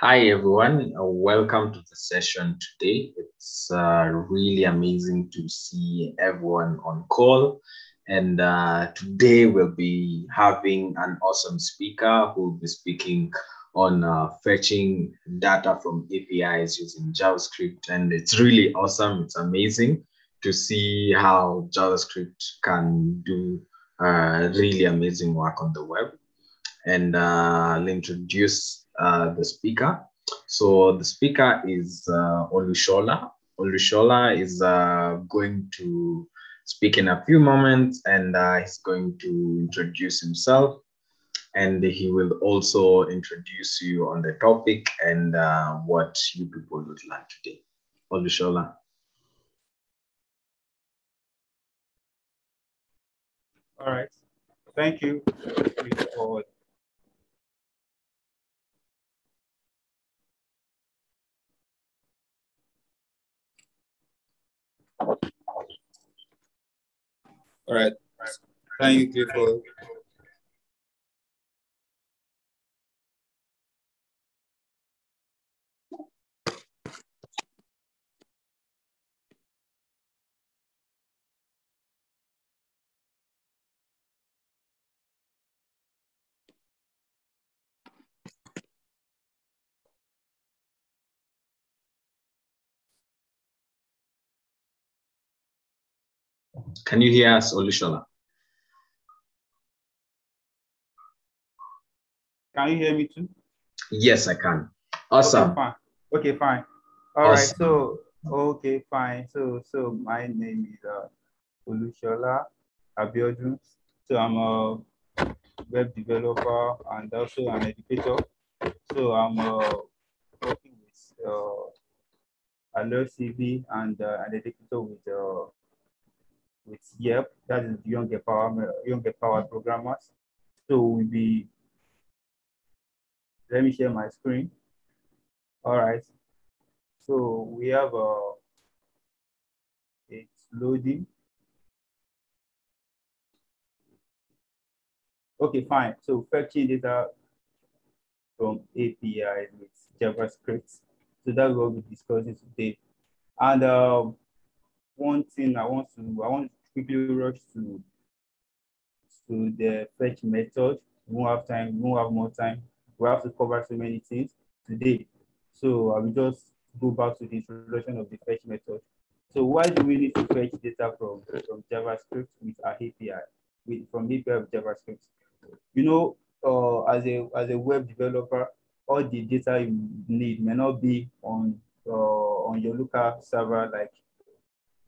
Hi, everyone. Uh, welcome to the session today. It's uh, really amazing to see everyone on call. And uh, today we'll be having an awesome speaker who will be speaking on uh, fetching data from APIs using JavaScript. And it's really awesome. It's amazing to see how JavaScript can do uh, really amazing work on the web. And uh, I'll introduce uh, the speaker. So the speaker is uh, Olushola. Olushola is uh, going to speak in a few moments and uh, he's going to introduce himself and he will also introduce you on the topic and uh, what you people would like today. Olushola. All right. Thank you for All right. Thank you for Can you hear us, Olushola? Can you hear me too? Yes, I can. Awesome. Okay, fine. Okay, fine. All awesome. right. So, okay, fine. So, so my name is uh, Olushola Abiodun. So I'm a web developer and also an educator. So I'm uh, working with uh, Alert CV and uh, an educator with uh, with YEP, that is Young Empower, Young Empower Programmers. So we'll be, let me share my screen. All right. So we have a, uh, it's loading. Okay, fine. So fetching data from API with JavaScript. So that's what we're discussing today. And uh, one thing I want to I want to quickly rush to to the fetch method. We won't have time, we won't have more time. We have to cover so many things today. So I will just go back to the introduction of the fetch method. So why do we need to fetch data from, from JavaScript with our API, with, from API of JavaScript? You know, uh, as a as a web developer, all the data you need may not be on uh, on your local server like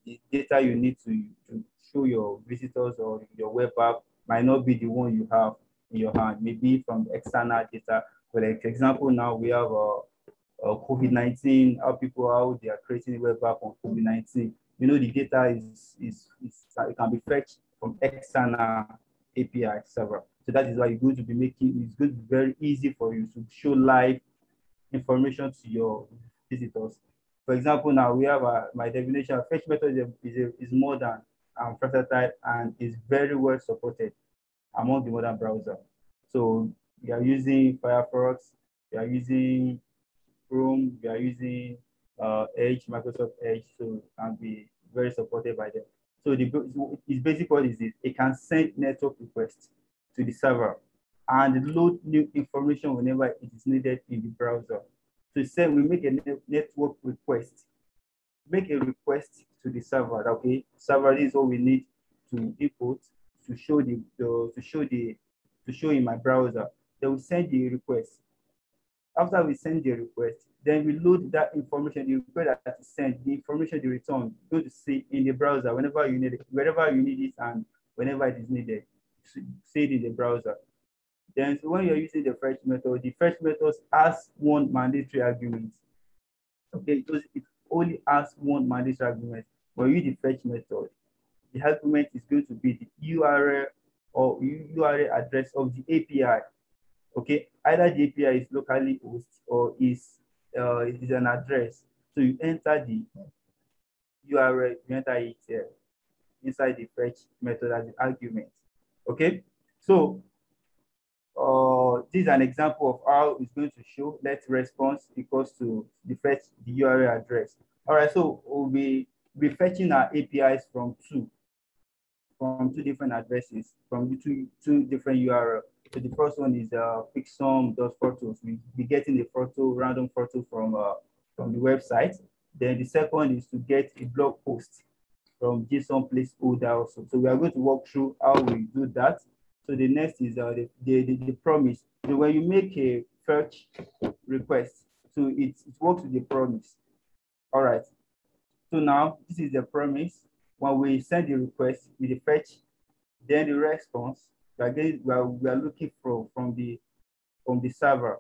the data you need to, to show your visitors or your web app might not be the one you have in your hand, maybe from external data. For example, now we have a, a COVID-19, how people, how they are creating web app on COVID-19. You know, the data is, is, is it can be fetched from external API server. So that is why you're going to be making, it's be very easy for you to show live information to your visitors for example, now we have a, my definition of fetch method is, a, is more than um, versatile and is very well supported among the modern browser. So we are using Firefox, we are using Chrome, we are using uh, Edge, Microsoft Edge, so can be very supported by them. So the its basic what is it? It can send network requests to the server and load new information whenever it is needed in the browser. So say we make a network request, make a request to the server. Okay, server is all we need to input to show the, the to show the to show in my browser. Then we send the request. After we send the request, then we load that information, the request that is sent, the information the return, go to see in the browser whenever you need it, wherever you need it and whenever it is needed. See it in the browser. Then so when you're using the fetch method, the fetch method has one mandatory argument. Okay, because it only has one mandatory argument. When you use the fetch method, the argument is going to be the URL or URL address of the API. Okay, either the API is locally host or is uh, is an address. So you enter the URL, you enter it here inside the fetch method as the argument. Okay, so uh, this is an example of how it's going to show let response equals to the fetch the URL address. All right, so we'll be, be fetching our APIs from two, from two different addresses, from two, two different URL. So the first one is uh, picsum.photos. We'll be getting a photo, random photo from uh, from the website. Then the second is to get a blog post from JSON placeholder also. So we are going to walk through how we do that. So the next is uh, the, the, the, the promise. So when you make a fetch request, so it, it works with the promise. All right. So now this is the promise. When we send the request with the fetch, then the response, we are, getting, we are, we are looking for from the from the server.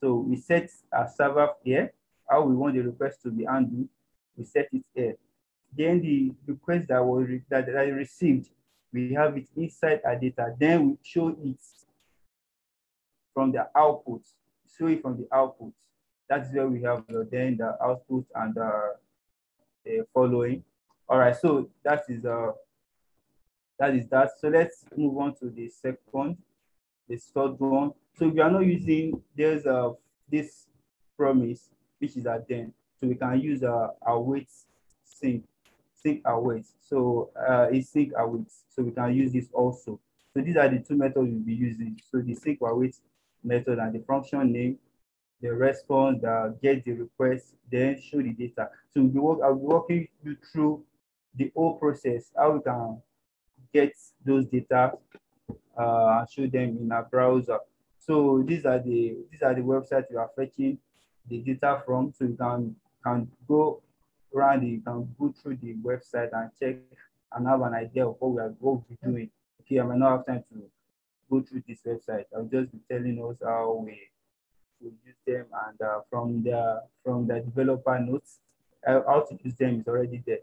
So we set our server here, how we want the request to be handled. We set it here. Then the request that was that, that I received, we have it inside our data. Then we show it from the output. Show it from the output. That's where we have the, then the output and the, following. All right, so that is uh that is that. So let's move on to the second, the third one. So we are not using there's a this promise, which is a then. So we can use a, a wait sync sync awaits. So uh, it's sync awaits. So we can use this also. So these are the two methods we'll be using. So the sync awaits method and the function name, the response, the get the request, then show the data. So we'll be work, I'll be walking you through the whole process, how we can get those data uh, show them in our browser. So these are the these are the websites you are fetching the data from. So you can can go around, you can go through the website and check and have an idea of what we are going to be doing. Okay, I might not have time to go through this website. I'll just be telling us how we, we use them and uh, from the from the developer notes, how to use them is already there.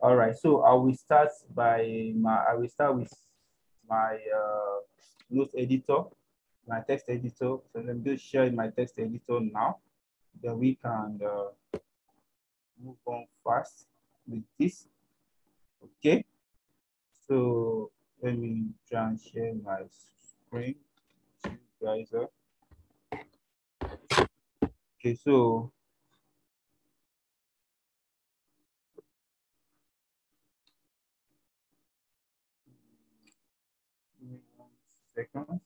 All right, so I will start by my I will start with my uh, note editor, my text editor. So let me just share my text editor now. Then we can uh, move on fast with this. Okay. So let me try and share my screen to you guys. Okay, so one second.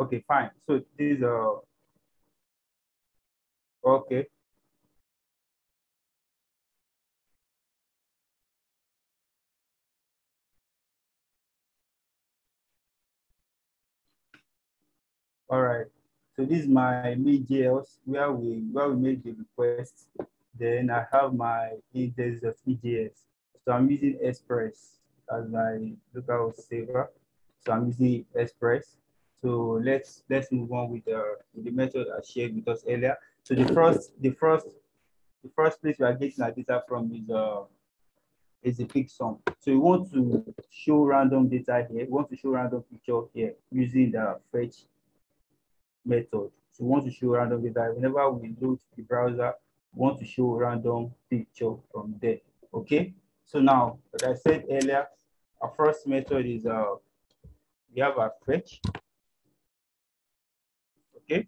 Okay, fine. So these uh, are okay. All right. So this is my main.js where we where we make the request. Then I have my index of EJS. So I'm using Express as my local saver. So I'm using Express. So let's let's move on with the with the method I shared with us earlier. So the first the first the first place we are getting our data from is uh is the Picsum. So we want to show random data here. We want to show random picture here using the fetch method. So we want to show random data. Whenever we load the browser, we want to show random picture from there. Okay. So now, like I said earlier, our first method is uh we have a fetch okay,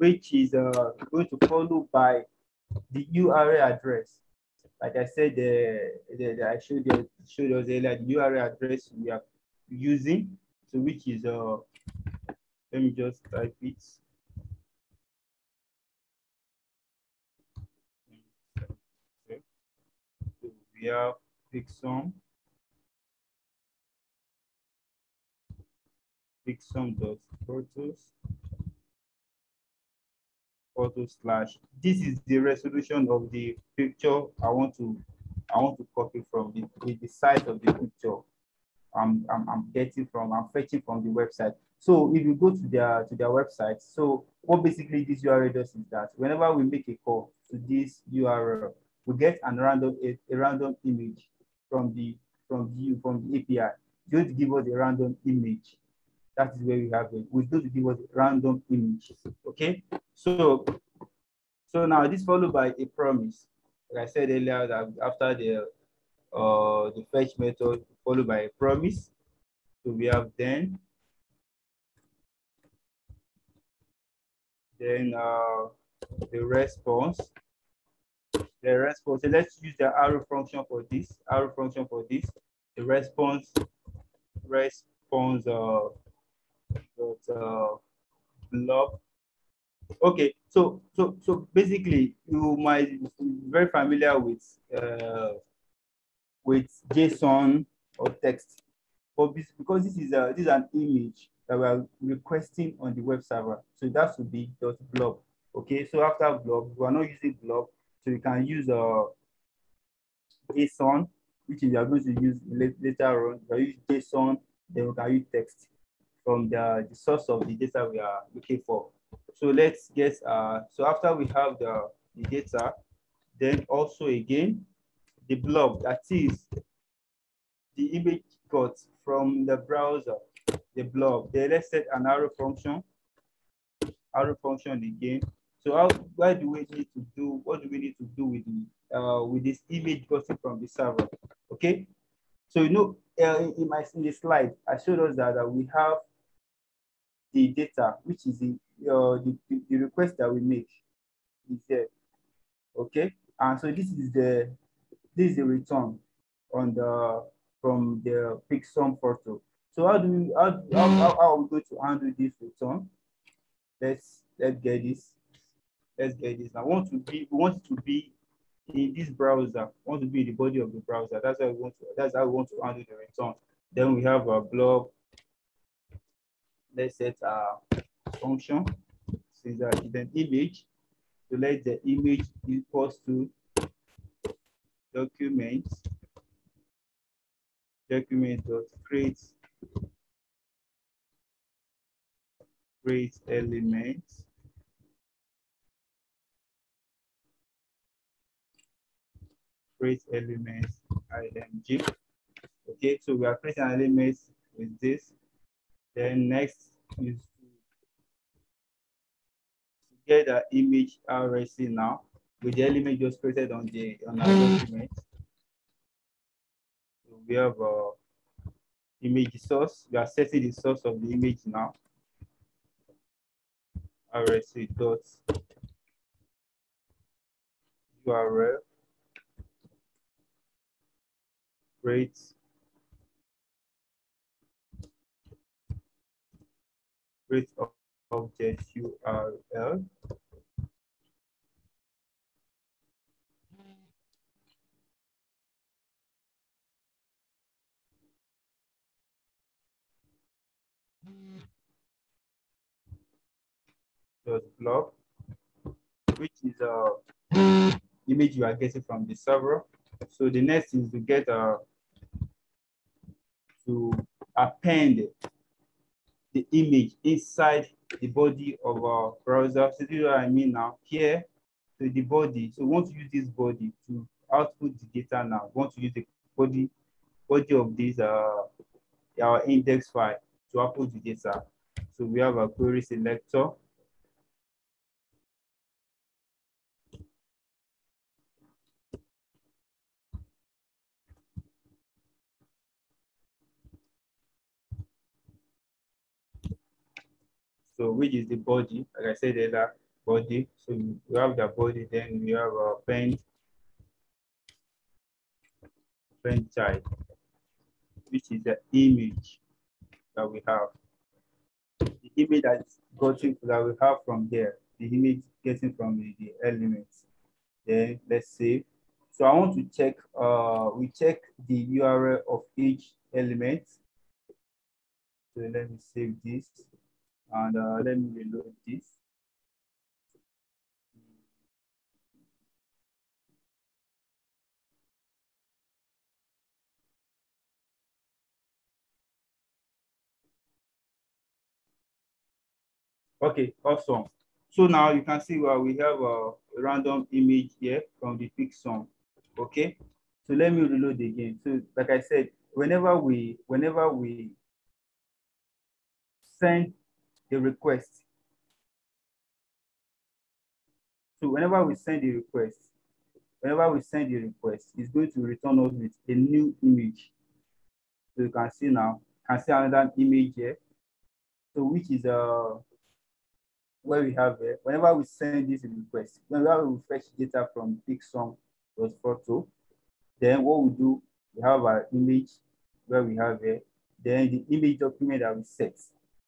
which is uh, going to follow by the URL address. Like I said, the, the, the I showed you showed us earlier the URL address we are using, so which is uh, let me just type it. Okay. So we have picsum picsum.photos photo slash. This is the resolution of the picture I want to I want to copy from the, the, the size of the picture. I'm, I'm, I'm getting from, I'm fetching from the website. So if you go to their to their website, so what basically this URL does is that whenever we make a call to this URL, we get an random a, a random image from the from you from the API. To give us a random image. That is where we have it. Going to give us random image. Okay. So so now this followed by a promise. Like I said earlier, that after the uh the fetch method followed by a promise. So we have then then uh, the response. The response, so let's use the arrow function for this, arrow function for this. The response, response uh, dot, uh. Okay, so so so basically you might be very familiar with uh, with JSON or text, but because this is a this is an image, that we are requesting on the web server. So that should be dot blob. Okay, so after blob, we are not using blob, so you can use uh, JSON, which we are going to use later on. We use JSON, then we can use text from the, the source of the data we are looking for. So let's get, uh, so after we have the, the data, then also again, the blob, that is the image got from the browser the blob. Then let's set an arrow function, arrow function again. So how, why do we need to do, what do we need to do with the, uh, with this image gotten from the server? Okay. So, you know, uh, in my in the slide, I showed us that, that we have the data, which is the, uh, the, the request that we make is there. Okay. And so this is the, this is the return on the, from the Picsum portal. So how do we how, how, how, are we going to handle this return? Let's let's get this. Let's get this. I want to be we want to be in this browser. We want to be the body of the browser. That's how we want to that's how we want to handle the return. Then we have a blob. Let's set a function. Since that is an image, to let the image equals to document document dot create create elements. Create elements img okay so we are creating elements with this then next is to get the image RSC now with the element just created on the on our document so we have a uh, image source. We are setting the source of the image now. RSA dot URL create create object URL dot blob, which is a image you are getting from the server. So the next is to get a to append the image inside the body of our browser. So is what I mean now. Here to the body. So we want to use this body to output the data now. We want to use the body body of this uh our index file to output the data. So we have a query selector So which is the body, like I said earlier, body. So we have the body, then we have a pen, pen child, which is the image that we have. The image that's gotten that we have from here, the image getting from the, the elements. Then let's save. So I want to check, uh, we check the URL of each element. So let me save this and uh, me reload this. Okay, awesome. So now you can see where we have a random image here from the Picsum. Okay, so let me reload again. So like I said, whenever we whenever we send a request, so whenever we send a request, whenever we send a request, it's going to return us with a new image. So you can see now, you can see another image here. So which is uh where we have it. Whenever we send this request, whenever we fetch data from PicSum.photo, then what we do, we have our image where we have it, then the image document that we set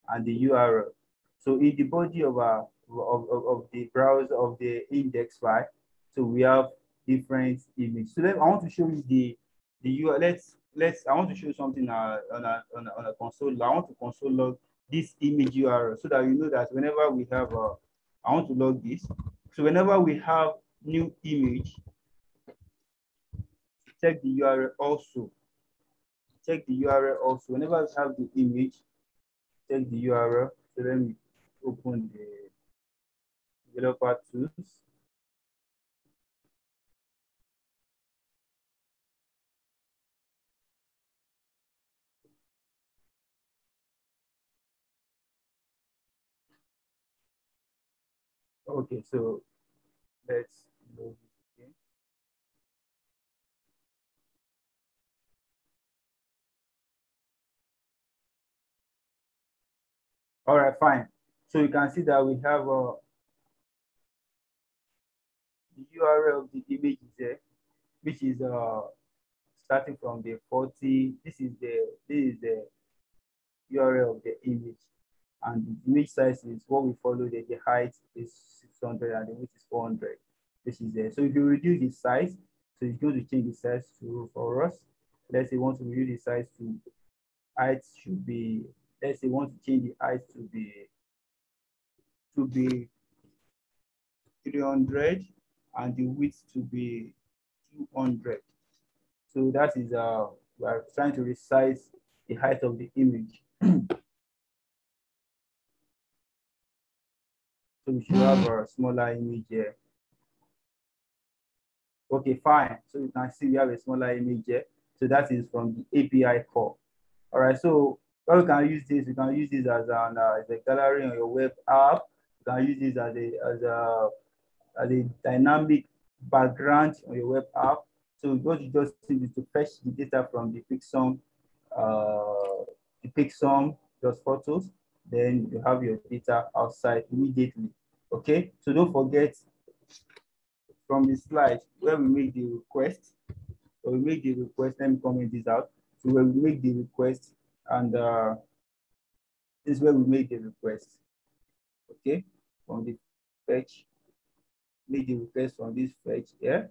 and the URL. So in the body of our of, of, of the browser of the index file, so we have different images. So then I want to show you the the URL. Let's let's I want to show something uh, on a, on a on a console. I want to console log this image URL so that you know that whenever we have, uh, I want to log this. So whenever we have new image, check the URL also. Check the URL also. Whenever we have the image, check the URL. So let me open the developer tools. Okay, so let's All right, fine. So you can see that we have uh, the URL of the image there, which is uh, starting from the 40. This is the this is the URL of the image and the image size is what we follow the, the height is 600 and the width is 400 this is there so if you reduce the size so it's going to change the size to for us let's say once we reduce the size to height should be let's say we want to change the height to be to be 300 and the width to be 200 so that is uh we're trying to resize the height of the image So we should have a smaller image here. Okay, fine. So you can see we have a smaller image here. So that is from the API call. All right, so how you can use this? You can use this as an uh, as a gallery on your web app. You can use this as a as a as a dynamic background on your web app. So what you just need is to fetch the data from the PicSum, uh, the PicSum just photos then you have your data outside immediately. Okay, so don't forget from the slide where we make the request, or we make the request, let me comment this out. So when we make the request, and uh, this is where we make the request. Okay, from the fetch, make the request from this fetch here.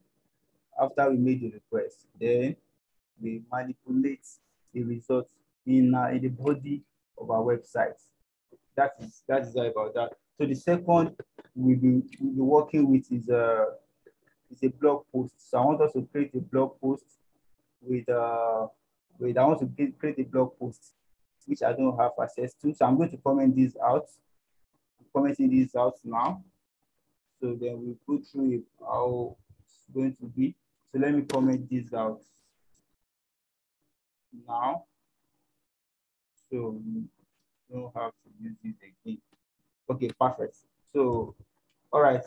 After we made the request, then we manipulate the results in, uh, in the body of our website that is that is all about that. So the second we'll be, we'll be working with is a is a blog post. So I want us to create a blog post with uh I want to create a blog post which I don't have access to. So I'm going to comment this out. I'm commenting this out now. So then we go through it, how it's going to be. So let me comment this out now. So know how to use this again. Okay, perfect. So, all right.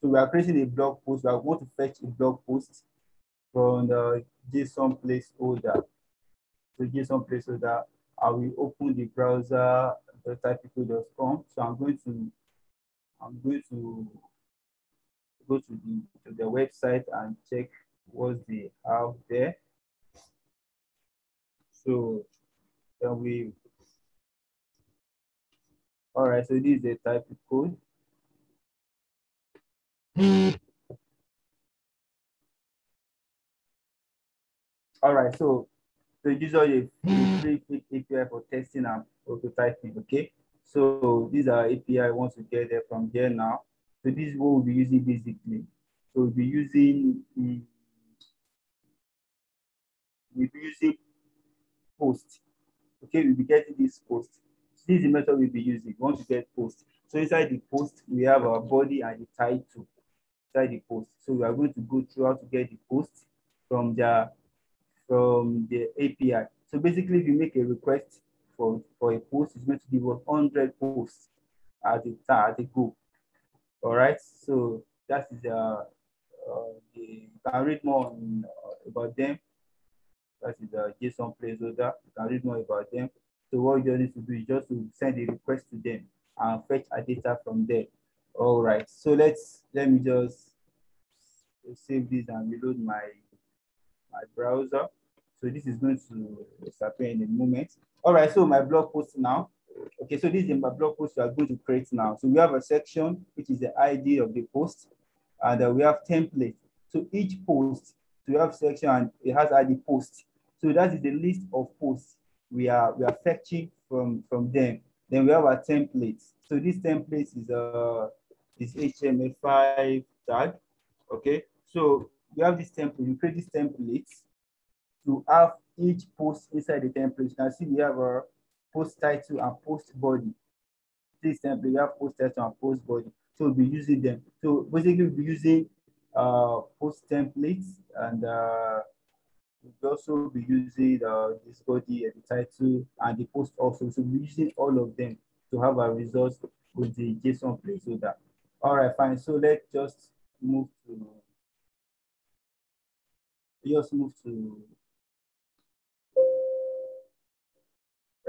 So we are creating a blog post. We are going to fetch a blog post from the JSON placeholder. So JSON placeholder, I will open the browser typicode.com. So I'm going to I'm going to go to the to the website and check what they have there. So then we, all right, so this is the type of code. Hmm. All right, so the user a free API for testing and prototyping, okay? So these are API once we get there from here now. So this is what we'll be using basically. So we'll be using, mm, we'll be using post Okay, we'll be getting this post. So this is the method we'll be using. We want to get post. So inside the post, we have our body and the title inside the post. So we are going to go through how to get the post from the from the API. So basically, if you make a request for, for a post, it's going to give us 100 posts at a, at the go. All right. So that is uh, uh the, you can read more on, uh, about them. That is the JSON placeholder. You can read more about them. So what you need to do is just to send a request to them and fetch a data from there. All right. So let's let me just save this and reload my my browser. So this is going to disappear in a moment. All right, so my blog post now. Okay, so this is my blog post we are going to create now. So we have a section, which is the ID of the post, and uh, we have template. So each post, so we have section and it has ID post. So that is the list of posts we are we are fetching from from them. Then we have our templates. So this template is a uh, is HTML5 tag. Okay, so we have this template. You create this templates to have each post inside the template. You can see we have our post title and post body. This template, we have post title and post body. So we'll be using them. So basically we'll be using uh, post templates and uh, we'll also be using uh, this body and the title and the post also. So we're using all of them to have our results with the JSON placeholder. All right, fine. So let's just move to, just move to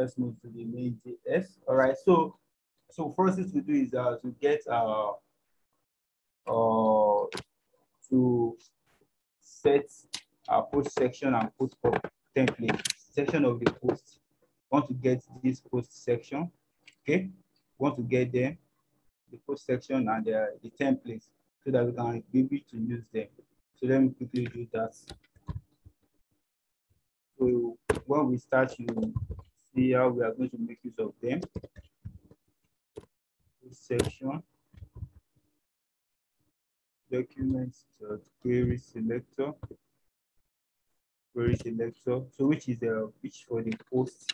let's move to the main JS. All right, so so first thing to do is uh, to get uh, uh to set our post section and post template section of the post. Want to get this post section, okay? Want to get them the post section and the, the templates so that we can be able to use them. So let me quickly do that. So when we start, you see how we are going to make use of them. This section, documents query selector, query selector. So which is the uh, which for the post?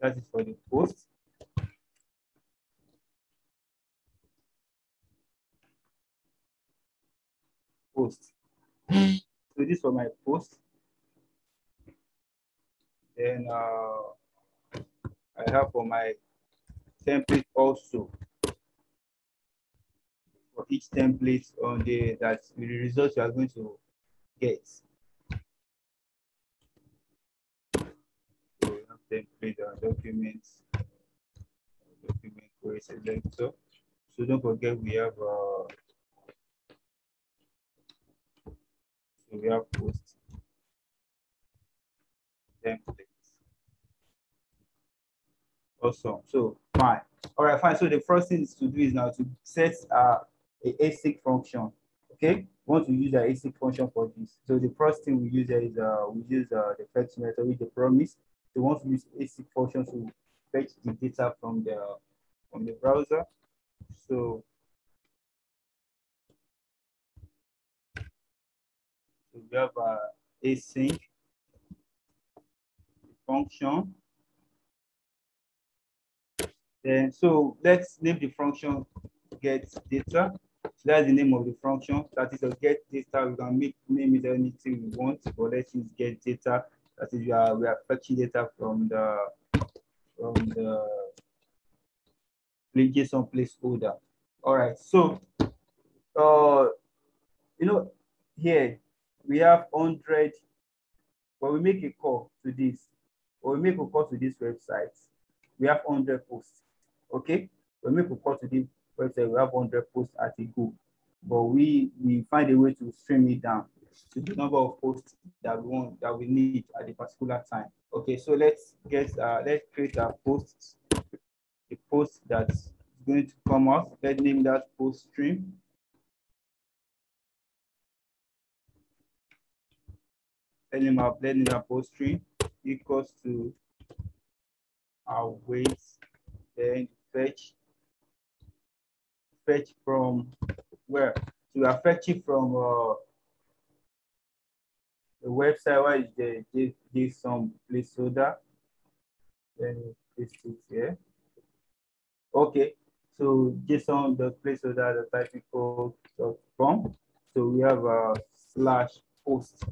That is for the post. Post. so this for my post. Then uh, I have for my template also. For each template on the that the results you are going to get. So template and documents, document query selector. So don't forget we have uh, so we have post template. Awesome. So fine. All right, fine. So the first thing to do is now to set uh, a async function. Okay, we want to use the async function for this. So the first thing we use is uh, we use uh, the fetch method with the promise. So we want to use async function to fetch the data from the from the browser. So, we have uh, async function then, so let's name the function get data. So that's the name of the function. That is a get data. We can make name it anything we want, but let's use get data. That is we are we are fetching data from the from the JSON placeholder. All right. So, uh, you know, here we have hundred. When we make a call to this, when we make a call to this website, we have hundred posts. Okay, we call to the website, we have 100 posts at a go, but we we find a way to stream it down to the number of posts that we want that we need at a particular time. Okay, so let's get uh, let's create a post, a post that's going to come out. Let's name that post stream. Let name up, let name that post stream equals to our weight, then fetch fetch from where? So we are fetching from uh, the website where is the JSON placeholder. Then paste it here. Okay, so JSON the placeholder the typicode.com. So we have a slash post.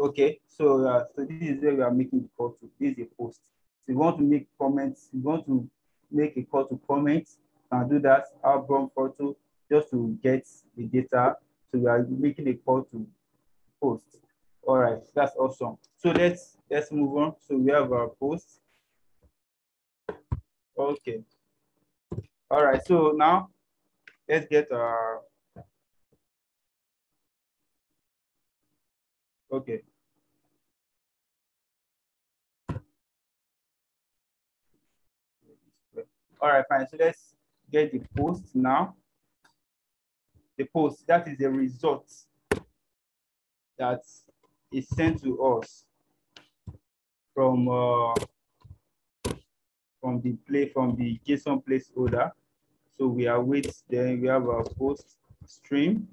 Okay, so uh, so this is where we are making the call to. This is a post. So you want to make comments, you want to make a call to comments, and do that outbound photo just to get the data. So we are making a call to post. All right, that's awesome. So let's let's move on. So we have our post. Okay. All right, so now let's get our okay. All right, fine. So let's get the post now. The post, that is the result that is sent to us from uh, from the play from the JSON placeholder. So we are await then we have our post stream,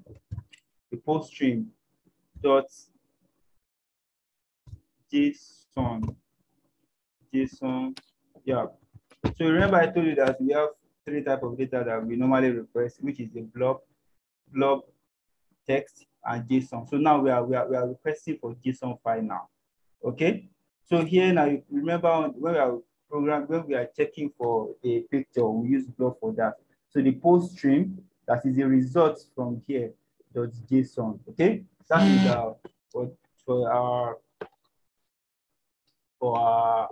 the post stream dot JSON JSON yeah so remember I told you that we have three type of data that we normally request, which is the blob, blob, text, and JSON. So now we are, we are, we are requesting for JSON file now. Okay. So here now, remember when we are program, when we are checking for a picture, we use blob for that. So the post stream, that is the result from here, dot JSON. Okay. That is uh, for, for our, for our,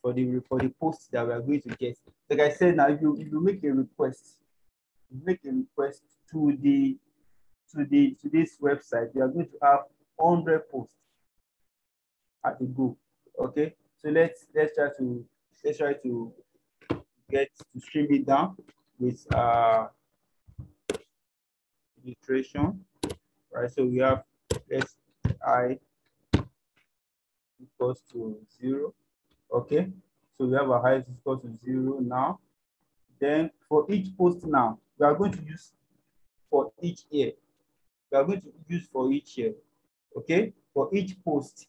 for the for the post that we are going to get. Like I said, now if you if you make a request, make a request to the to the to this website, you are going to have 100 posts at a go. Okay, so let's let's try to let's try to get to stream it down with uh illustration. Right, so we have let's i equals to zero Okay, so we have a height equal to zero now. Then for each post now, we are going to use for each year. We are going to use for each year. Okay, for each post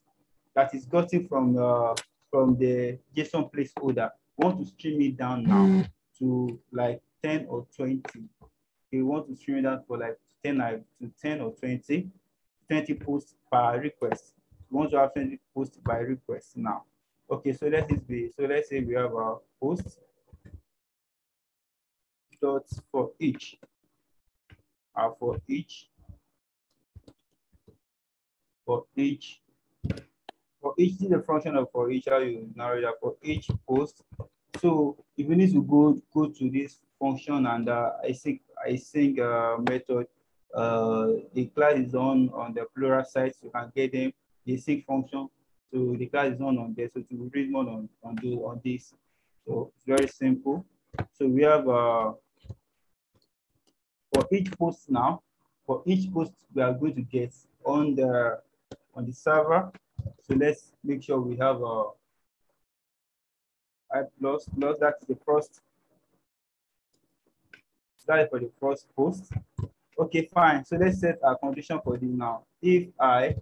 that is gotten from uh, from the JSON placeholder, we want to stream it down now to like 10 or 20. We want to stream it down for like 10 to 10 or 20, 20 posts per request. We want to have 20 posts by request now. Okay, so let it be. So let's say we have our post dots for each. Uh, for each. For each. For each is the function of for each, how you narrow that for each post. So if you need to go go to this function and uh, I think I think uh, method, uh, the class is on on the Pluralsight, so you can get them the sync function so the class is not on there. So to read more on, on, do, on this. So it's very simple. So we have uh, for each post now, for each post we are going to get on the on the server. So let's make sure we have a uh, I plus plus that's the first that is for the first post. Okay, fine. So let's set a condition for this now. If I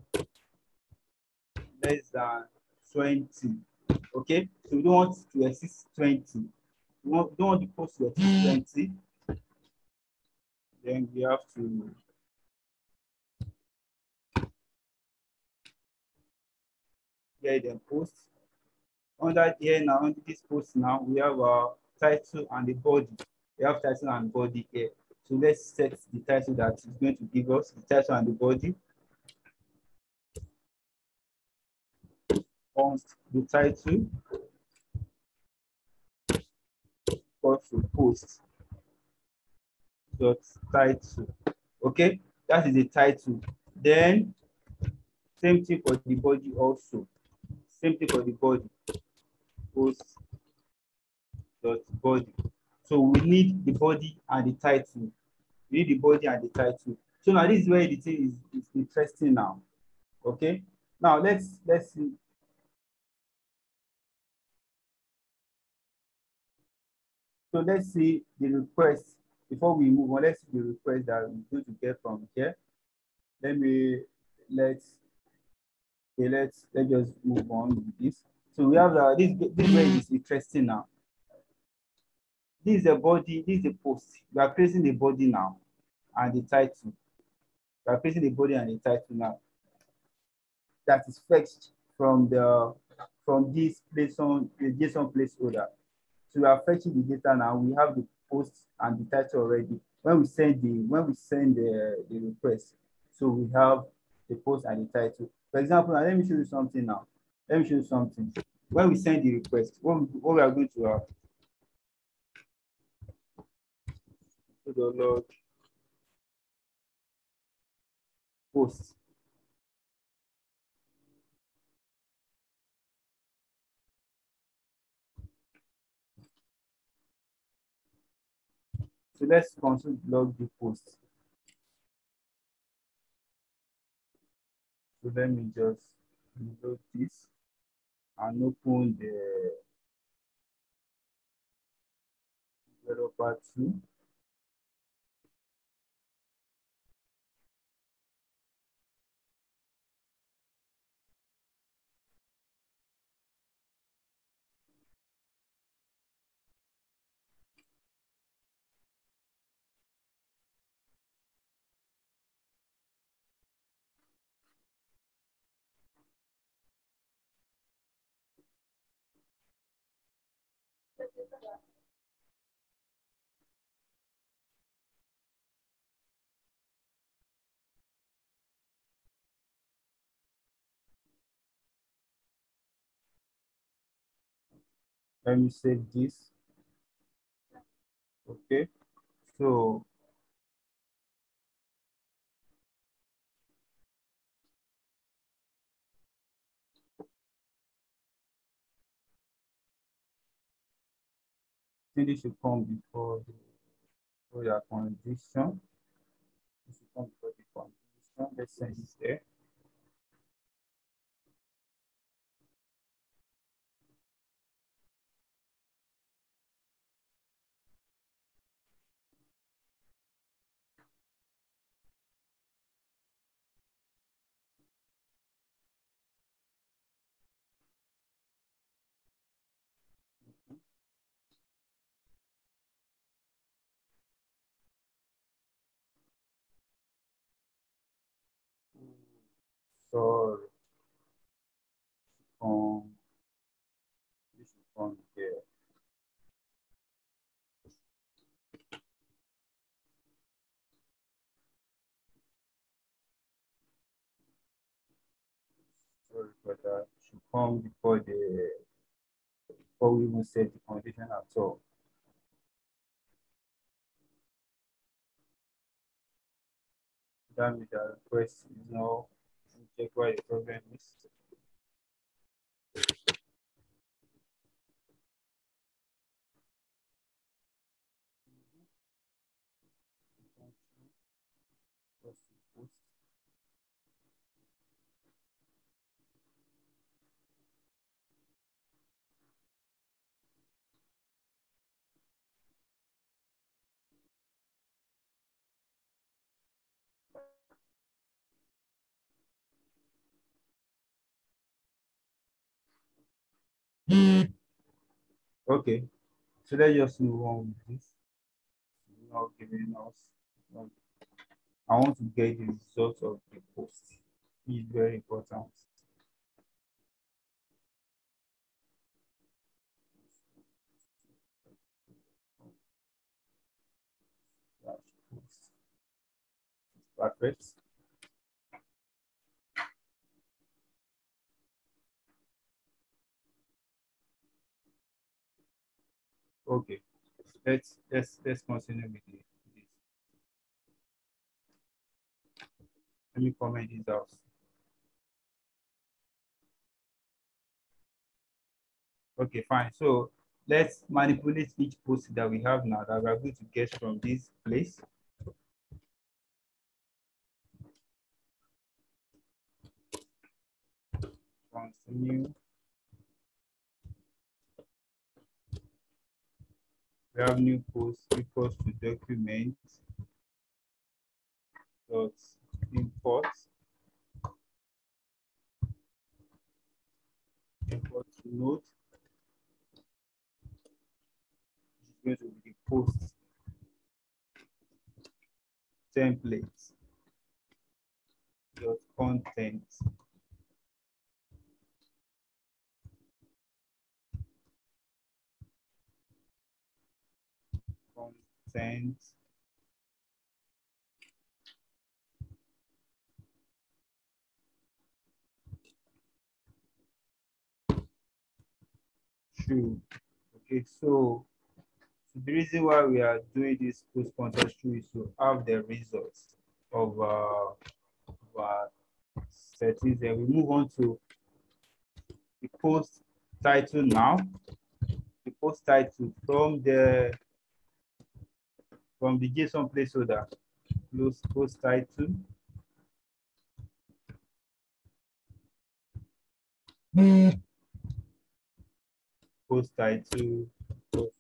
less than 20. Okay, so we don't want to exceed 20. We don't want the post to exceed 20. Then we have to get the post. Under here now, under this post now, we have our title and the body. We have title and body here. So let's set the title that is going to give us the title and the body. On the title also post dot title. Okay? That is the title. Then same thing for the body also. Same thing for the body. Post dot body. So we need the body and the title. We need the body and the title. So now this is where the thing is, is interesting now. Okay? Now let's let's see So let's see the request before we move on. Let's see the request that we're going to get from here. Let me let's Okay, let's let's just move on with this. So we have uh, this this way is interesting now. This is the body, this is the post. We are creating the body now and the title. We are creating the body and the title now. That is fetched from the from this JSON, the JSON placeholder. So we are fetching the data now. We have the post and the title already. When we send the when we send the, the request, so we have the post and the title. For example, now let me show you something now. Let me show you something. When we send the request, what, what we are going to have to the log post. So let's console log the post. So let me just reload this and open the developer 2. Let me save this. Okay, so this should come before the your condition. This should come before the condition. Let's send it there. So um, this should here. Sorry for that. Should come before the before we even set the condition at all. That means the request is now check why the problem is. Okay, so let's just move on with this. Now giving us. I want to get the results of the post. It's very important. Perfect. Okay, let's let's let's continue with this. Let me comment this out. Okay, fine. So let's manipulate each post that we have now that we are going to get from this place. Continue. We have new post equals to document dot import. Node, which is going to be the post template. Dot content content true. Okay so the reason why we are doing this post context true is to have the results of uh, of our settings then we move on to the post title now. The post title from the from the JSON placeholder, close post title. Post title, post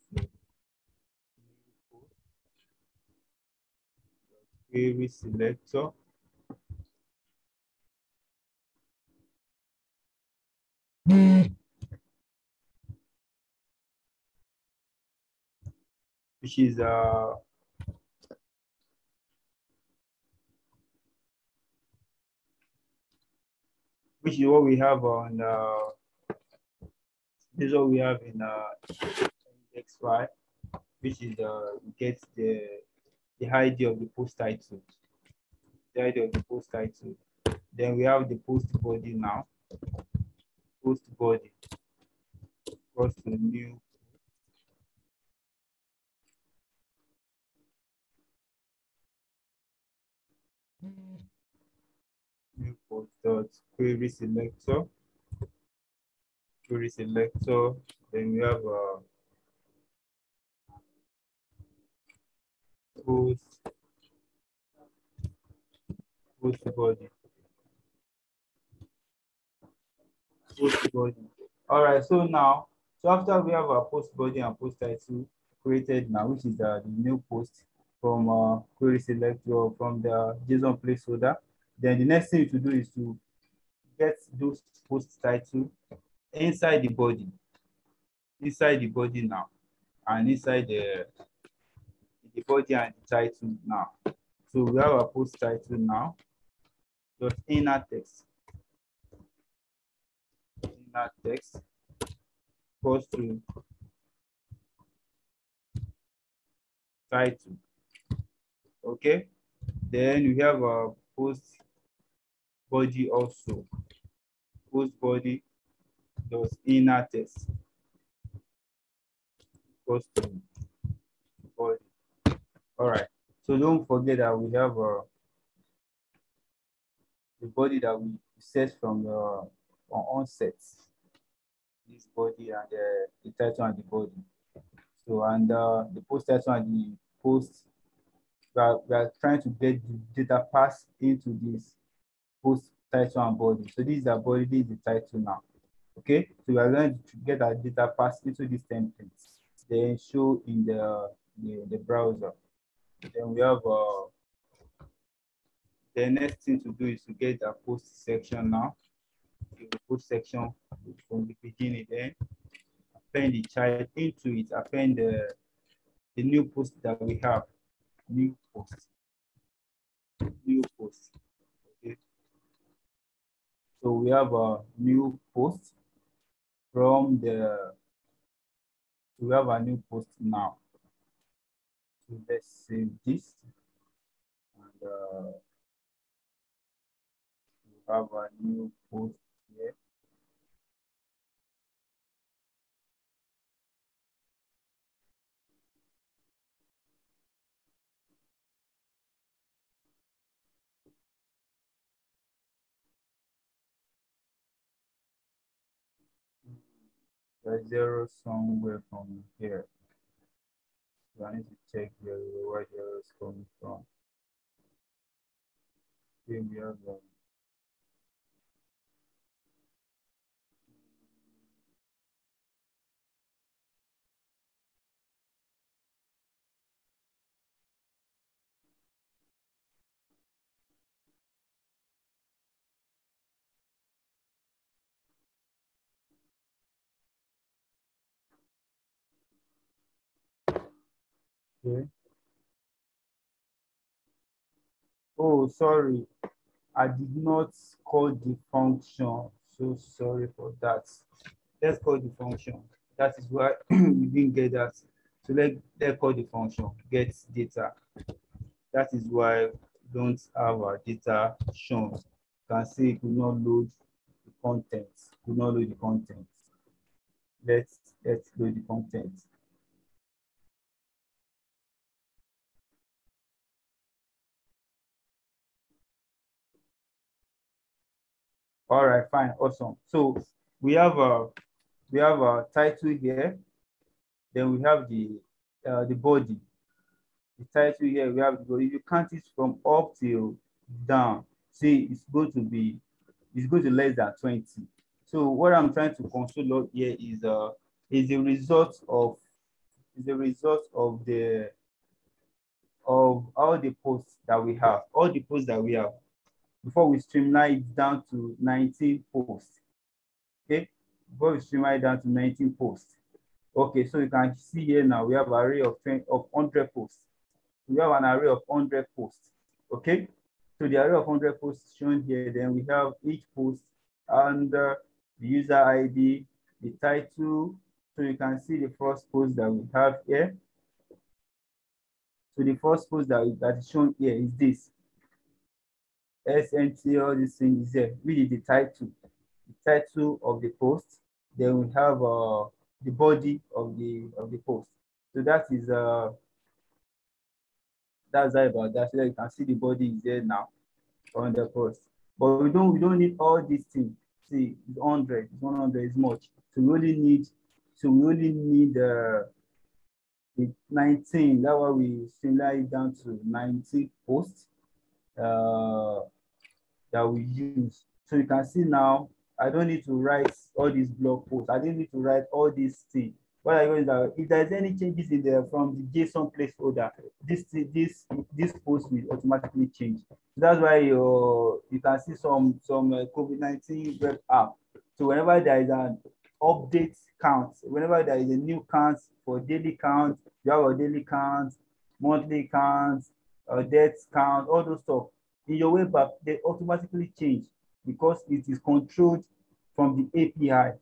query selector. Which is uh which is what we have on uh, this is what we have in uh, index5, which is uh, gets the the ID of the post title, the ID of the post title. Then we have the post body now, post body, post new. Post dot query selector, query selector. Then we have a post post body. Post body. All right, so now, so after we have our post body and post title created now, which is uh, the new post from uh, query selector from the JSON placeholder, then the next thing to do is to get those post title inside the body, inside the body now, and inside the the body and the title now. So we have a post title now. Dot inner text. Inner text goes to title. Okay. Then we have a post body also. whose body dot inner to body. All right. So don't forget that we have uh, the body that we set from the on onset. This body and the, the title and the body. So and uh, the post title and the post, we are, we are trying to get the data passed into this post title and body. So this is body, this is the title now. Okay, so we are going to get our data passed into these templates, then show in the, the, the browser. Then we have uh, the next thing to do is to get the post section now. The post section from the beginning, then append the child into it, append the, the new post that we have. New post. New post. So we have a new post from the we have a new post now. So let's save this. And uh, we have a new post here. Zero somewhere from here. So I need to check where zero is coming from. Here we have Okay. Oh, sorry. I did not call the function. So sorry for that. Let's call the function. That is why we didn't get that. So let, let's call the function get data. That is why don't have our data shown. You can see it will not load the content. Will not load the content. Let's let's load the content. All right, fine, awesome. So we have a we have a title here. Then we have the uh, the body. The title here we have the body. If you count it from up till down, see it's going to be it's going to less than 20. So what I'm trying to console here is uh is the result of is the result of the of all the posts that we have, all the posts that we have before we streamline it down to 19 posts. Okay, before we streamline it down to 19 posts. Okay, so you can see here now we have an array of 20, of 100 posts. We have an array of 100 posts. Okay, so the array of 100 posts shown here, then we have each post under the user ID, the title. So you can see the first post that we have here. So the first post that, that is shown here is this. SNT, all these things there, really the title, the title of the post. Then we have uh, the body of the of the post. So that is uh that's about that. So you can see the body is there now on the post. But we don't we don't need all these things. See, it's 100, it's 100 is much. So we only need so we only need uh, the 19. That's why we streamline it down to 19 posts uh, that we use. So you can see now, I don't need to write all these blog posts. I didn't need to write all these things. What I is that if there's any changes in there from the JSON placeholder, this this this post will automatically change. So that's why you you can see some some uh, COVID-19 web app. So whenever there is an update count, whenever there is a new count for daily count, you have a daily count, monthly count, a death count, all those stuff. In your web app, they automatically change because it is controlled from the API.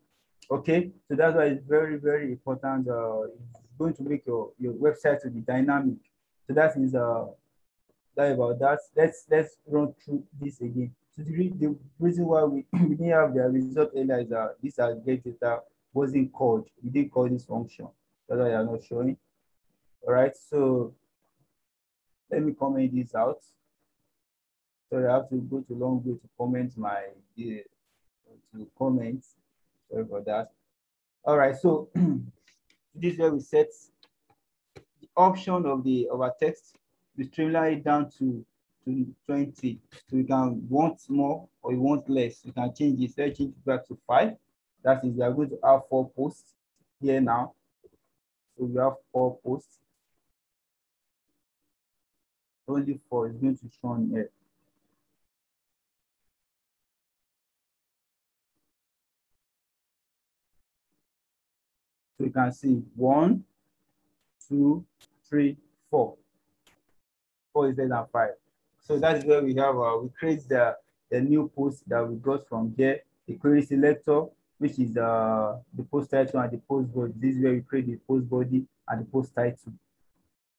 Okay, so that's why it's very, very important. Uh, it's going to make your, your website to be dynamic. So that is uh, that about that. Let's let's run through this again. So the, the reason why we, we didn't have the result earlier is that this get data wasn't called. We didn't call this function. That's why I'm not showing. All right, so let me comment this out. Sorry, I have to go to long way to comment my uh, to comment. Sorry for that. All right, so this is where we set the option of the of our text. We streamline it down to, to 20. So you can want more or you want less. You can change it. Let's change it back to five. That is, we are going to have four posts here now. So we have four posts. Only four is going to show on here. So you can see one, two, three, four. Four is less than five. So that's where we have, uh, we create the, the new post that we got from there, the query selector, which is uh, the post title and the post body. This is where we create the post body and the post title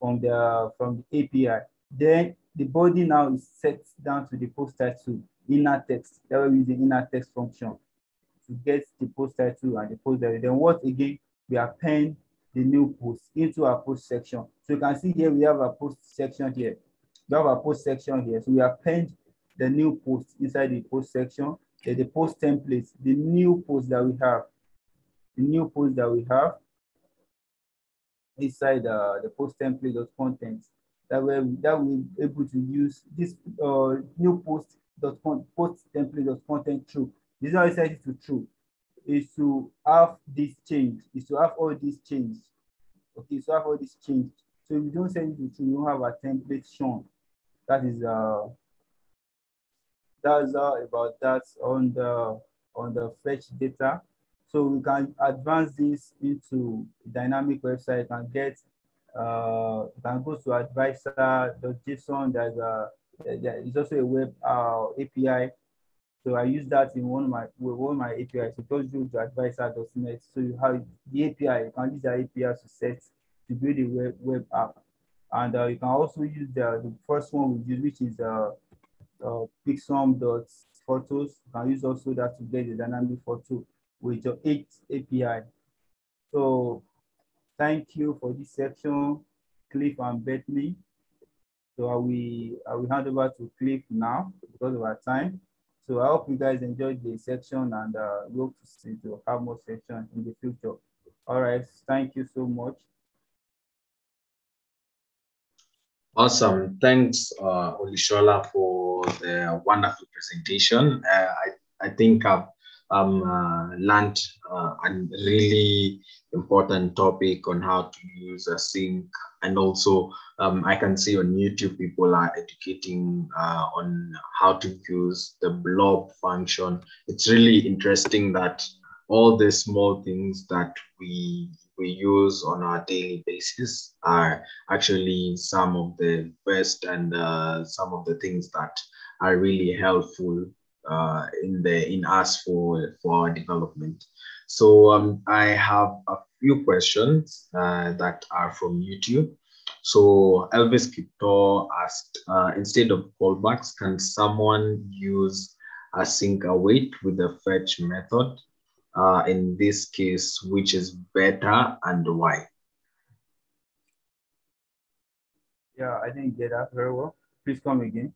from the, from the API. Then the body now is set down to the post title, inner text. That we use the inner text function to get the post title and the post title. Then what again? We append the new post into our post section. So you can see here we have a post section here. We have a post section here. So we append the new post inside the post section. The post templates, the new post that we have, the new post that we have inside uh, the post template of content. That way, that we able to use this uh, new post dot post template of content true. This is how I set it to true is to have this change, is to have all these changes. Okay, so have all these changes. So if you don't send it to you don't have a template shown. That is uh that's uh, about that on the on the fetch data. So we can advance this into dynamic website and get Uh, you can go to advisor.json. There's a there is also a web uh, API. So I use that in one of my one of my APIs. So goes to advisor.net. So you have the API. You can use the API to set to build a web web app, and uh, you can also use the the first one we use, which is uh, uh picsum.photos. You can use also that to get the dynamic photo with your eight API. So thank you for this section, Cliff and Bethany. So I will, I will hand over to Cliff now because of our time. So I hope you guys enjoyed the section and uh, hope to see to have more sections in the future. All right, thank you so much. Awesome. Thanks, uh, Olushola, for the wonderful presentation. Uh, I, I think I've um, uh, learned uh, a really important topic on how to use async. And also, um, I can see on YouTube, people are educating uh, on how to use the blob function. It's really interesting that all the small things that we we use on our daily basis are actually some of the best and uh, some of the things that are really helpful uh, in the in us for for our development. So um, I have a few questions uh, that are from YouTube. So Elvis Kipto asked, uh, instead of callbacks, can someone use async await with the fetch method? Uh, in this case, which is better and why? Yeah, I didn't get that very well. Please come again.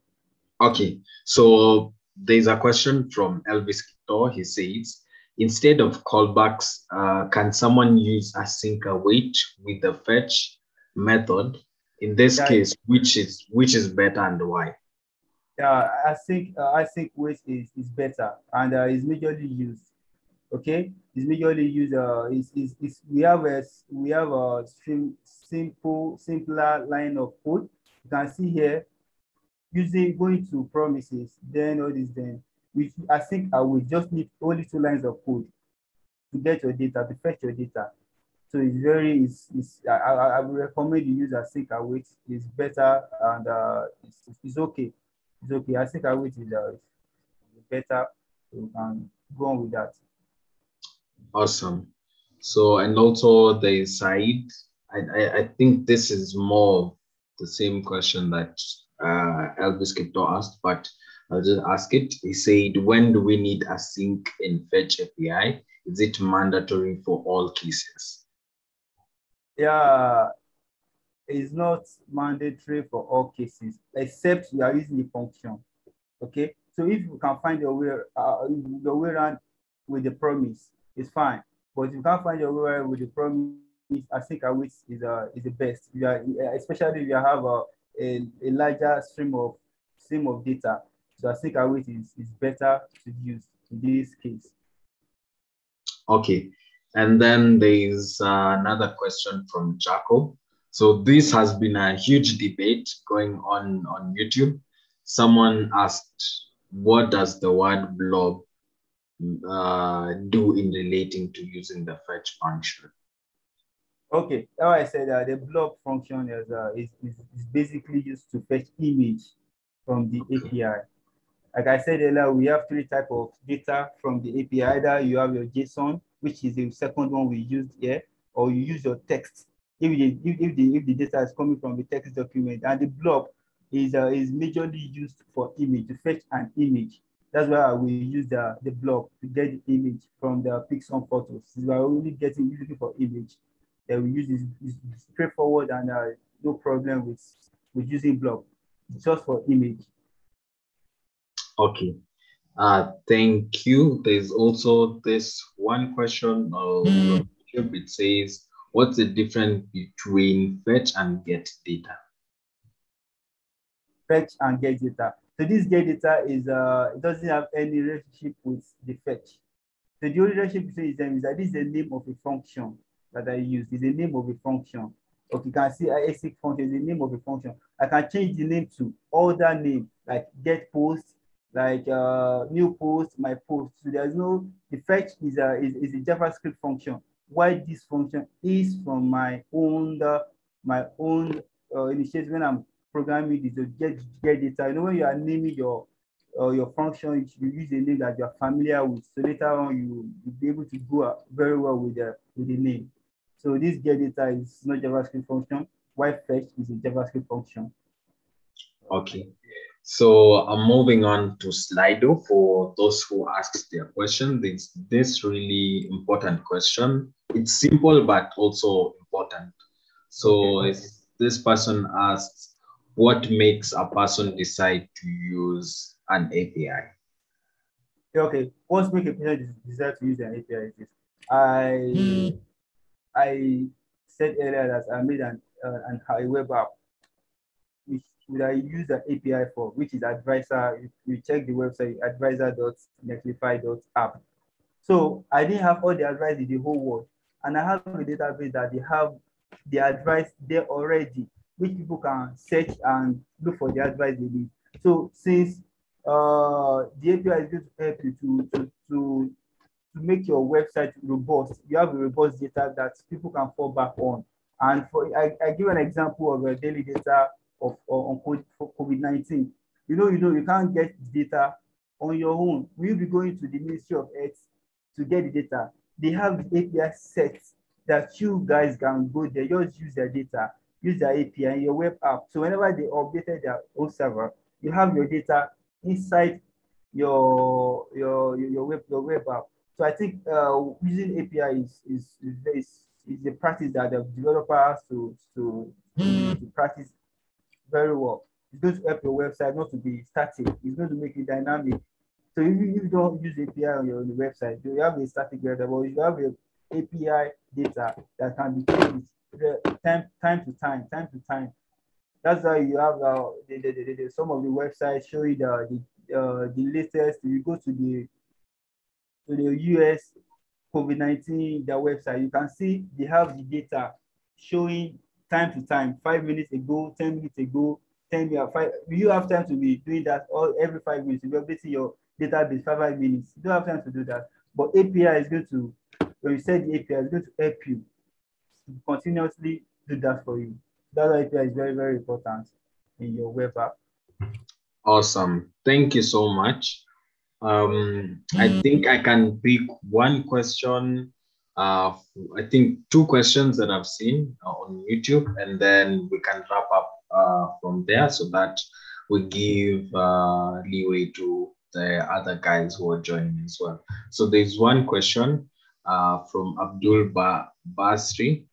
Okay, so there's a question from Elvis Kipto. He says, instead of callbacks, uh, can someone use async await with the fetch method? In this yeah. case, which is which is better and why? Yeah, I think uh, I think wait is, is better and uh, is majorly used. Okay, is majorly used. Uh, is, is, is we have a we have a stream, simple simpler line of code. You can see here using going to promises, then all this, then which I think I will just need only two lines of code to get your data, to fetch your data. So it's very, it's, it's I, I, I would recommend you use async await. It's better and uh, it's, it's okay. It's okay. Async await is uh, better. You can go on with that. Awesome. So, and also the side, I, I, I think this is more the same question that uh, Elvis Kipto asked, but I'll just ask it. He said, when do we need async in Fetch API? Is it mandatory for all cases? Yeah, it's not mandatory for all cases, except you are using the function. Okay, so if you can find your way, uh, your way around with the promise, it's fine. But if you can't find your way around with the promise, I think await is uh, is the best. You are, especially if you have a a, a larger stream of stream of data. So I think await is, is better to use in this case. Okay. And then there's another question from Jaco. So this has been a huge debate going on on YouTube. Someone asked, what does the word blob uh, do in relating to using the fetch function? Okay, how I said uh, the blob function is, uh, is, is, is, basically used to fetch image from the. API. Like I said earlier, we have three type of data from the API. Either you have your JSON, which is the second one we used here, or you use your text. If the, if, the, if the data is coming from the text document, and the blob is, uh, is majorly used for image, to fetch an image. That's why we use the, the blob to get the image from the Picsum photos. We are only getting looking for image that we use is, straightforward and uh, no problem with, with using blob, just for image. Okay. Uh, thank you. There's also this one question uh, mm. it says, what's the difference between fetch and get data? Fetch and get data. So this get data is uh it doesn't have any relationship with the fetch. So the only relationship between them is that this is the name of a function that I use is the name of a function. Okay, you can see async function is the name of a function. I can change the name to other name like get post, like uh, new post, my post. So there's no the fetch is a is, is a JavaScript function. Why this function is from my own uh, my own uh, initiative when I'm programming this to get get data. You know when you are naming your uh, your function, you use a name that you're familiar with. So later on, you will be able to go very well with the with the name. So this get data is not JavaScript function. While fetch is a JavaScript function. Okay. So I'm moving on to Slido for those who asked their question. This this really important question. It's simple but also important. So okay. this person asks, what makes a person decide to use an API? Okay, what makes a person decide to use an API is this. I hmm. I said earlier that I made an uh, an, a web app which would I use an API for, which is advisor. You check the website, advisor.netlify.app. So I didn't have all the advice in the whole world. And I have a database that they have the advice there already, which people can search and look for the advice they need. So since uh, the API is going to help you to, to, to, to make your website robust, you have a robust data that people can fall back on. And for I, I give an example of a daily data of, of on COVID-19. You know, you know, you can't get data on your own. We'll be going to the Ministry of Health to get the data. They have the API set that you guys can go there, just use their data, use their API in your web app. So whenever they updated their own server, you have your data inside your your your web your web app. So I think uh, using API is is is, is, a practice that the developer has to to, to practice very well. It's going to help your website not to be static. It's going to make it dynamic. So if you, if you don't use API on your, on your website, you have a static website, but you have a API data that can be changed time, time to time, time to time. That's why you have uh, the, the, the, the, some of the websites show you the, the, uh, the latest. You go to the to the US COVID-19 their website, you can see they have the data showing time to time, five minutes ago, 10 minutes ago, 10 minutes, five, you have time to be doing that all every five minutes. You're updating your database five, five minutes. You don't have time to do that. But API is going to when you set the API, it's going to help you to continuously do that for you. That API is very, very important in your web app. Awesome. Thank you so much. Um, I think I can pick one question. Uh, I think two questions that I've seen on YouTube, and then we can wrap up uh, from there so that we give uh, leeway to the other guys who are joining as well. So there's one question uh, from Abdul ba Basri.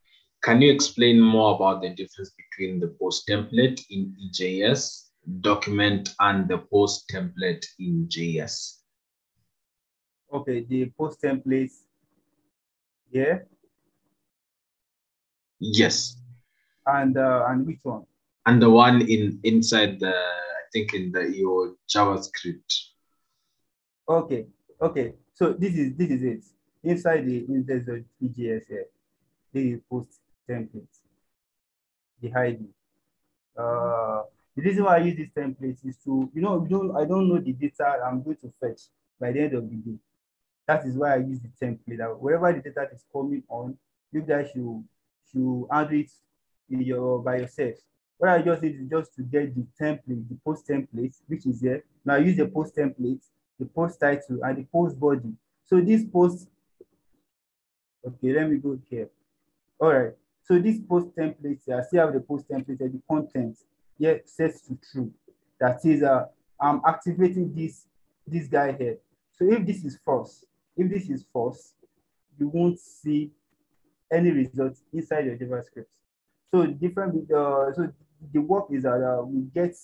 Can you explain more about the difference between the post template in EJS document and the post template in JS? Okay, the post template, yeah? Yes. And uh, and which one? And the one in inside the, I think in the your JavaScript. Okay, okay. So this is this is it. Inside the there's a EJS here, the post template, the ID. Uh, the reason why I use this template is to, you know, don't, I don't know the data I'm going to fetch by the end of the day. That is why I use the template. Wherever the data is coming on, you guys should, should handle it in your, by yourself. What I just did is just to get the template, the post template, which is there. Now I use the post template, the post title, and the post body. So this post Okay, let me go here. All right. So this post template, I still have the post template and the content here set to true. That is, uh, I'm activating this this guy here. So if this is false, if this is false, you won't see any results inside your JavaScript. So different uh, so the work is that uh, we get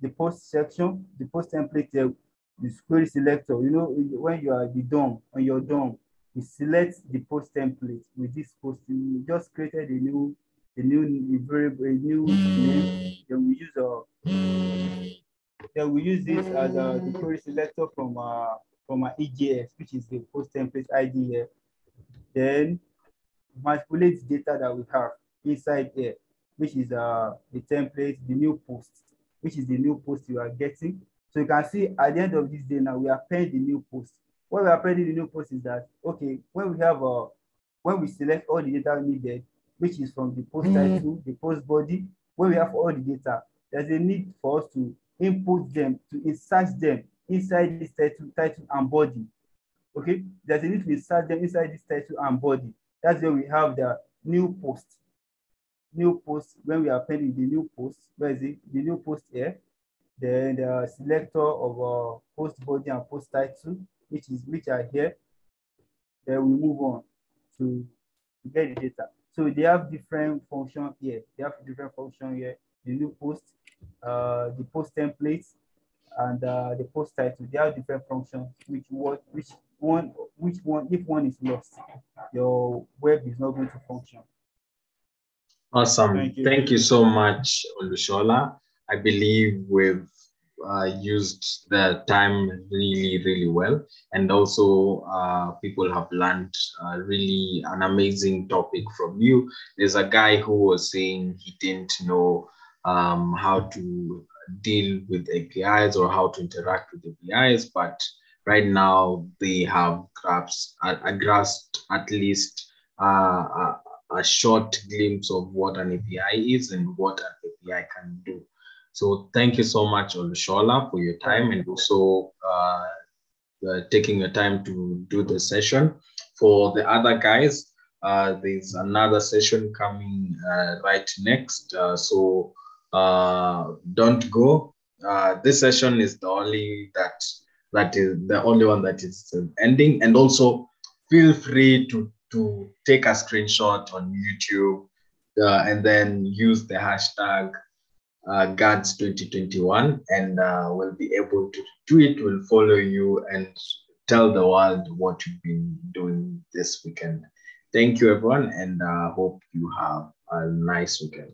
the post section, the post template, uh, the query selector. You know when you are the DOM on your DOM, you select the post template with this post. You just created a new, a new variable, a new name. Then we use a, then we use this as a the query selector from uh from our EJS, which is the post template ID. Then manipulate the data that we have inside here, which is uh the template, the new post, which is the new post you are getting. So you can see at the end of this day now, we are append the new post what we are appending the new post is that, okay, when we have a, uh, when we select all the data needed, which is from the post hmm. title, the post body. where we have all the data, there's a need for us to input them, to insert them inside this title, title and body. Okay, there's a need to insert them inside this title and body. That's where we have the new post. New post, when we are appending the new post, where is it? The new post here. Then the selector of our post body and post title, which is which are here. Then we move on to, to get the data. So they have different function here. They have different function here. The new post, uh, the post templates, and uh, the post title. They have different functions. Which what which one which one if one is lost, your web is not going to function. Awesome. Thank you, Thank you so much, Olushola. I believe we've uh, used the time really, really well. And also, uh, people have learned uh, really an amazing topic from you. There's a guy who was saying he didn't know um, how to deal with APIs or how to interact with APIs, but right now they have grasped, uh, grasped at least uh, a, a short glimpse of what an API is and what an API can do. So thank you so much, Olushola, for your time and also uh, uh, taking your time to do the session. For the other guys, uh, there's another session coming uh, right next. Uh, so uh, don't go. this session is the only that that is the only one that is ending. And also feel free to to take a screenshot on YouTube and then use the hashtag uh, GADS 2021 and uh, we'll be able to tweet. We'll follow you and tell the world what you've been doing this weekend. Thank you, everyone, and uh, hope you have a nice weekend.